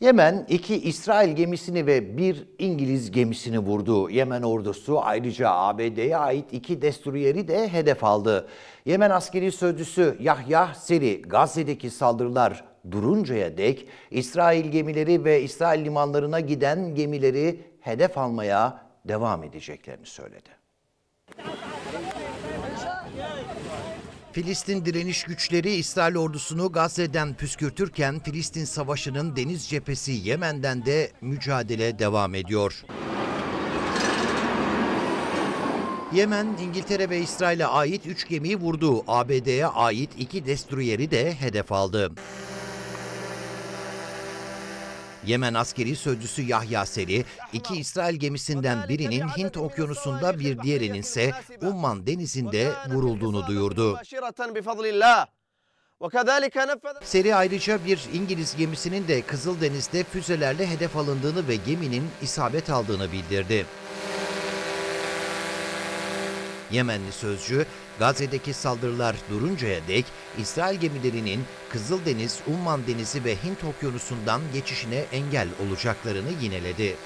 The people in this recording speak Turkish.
Yemen iki İsrail gemisini ve bir İngiliz gemisini vurdu. Yemen ordusu ayrıca ABD'ye ait iki destroyeri de hedef aldı. Yemen askeri sözcüsü Yahya Seri Gazze'deki saldırılar duruncaya dek İsrail gemileri ve İsrail limanlarına giden gemileri hedef almaya devam edeceklerini söyledi. Filistin direniş güçleri İsrail ordusunu Gazze'den püskürtürken Filistin Savaşı'nın deniz cephesi Yemen'den de mücadele devam ediyor. Yemen, İngiltere ve İsrail'e ait 3 gemiyi vurdu. ABD'ye ait 2 destroyeri de hedef aldı. Yemen askeri sözcüsü Yahya Seri, iki İsrail gemisinden birinin Hint okyanusunda bir diğerinin ise Umman denizinde vurulduğunu duyurdu. Seri ayrıca bir İngiliz gemisinin de Kızıldeniz'de füzelerle hedef alındığını ve geminin isabet aldığını bildirdi. Yemenli sözcü, Gazze'deki saldırılar duruncaya dek İsrail gemilerinin Kızıldeniz, Umman Denizi ve Hint Okyanusu'ndan geçişine engel olacaklarını yineledi.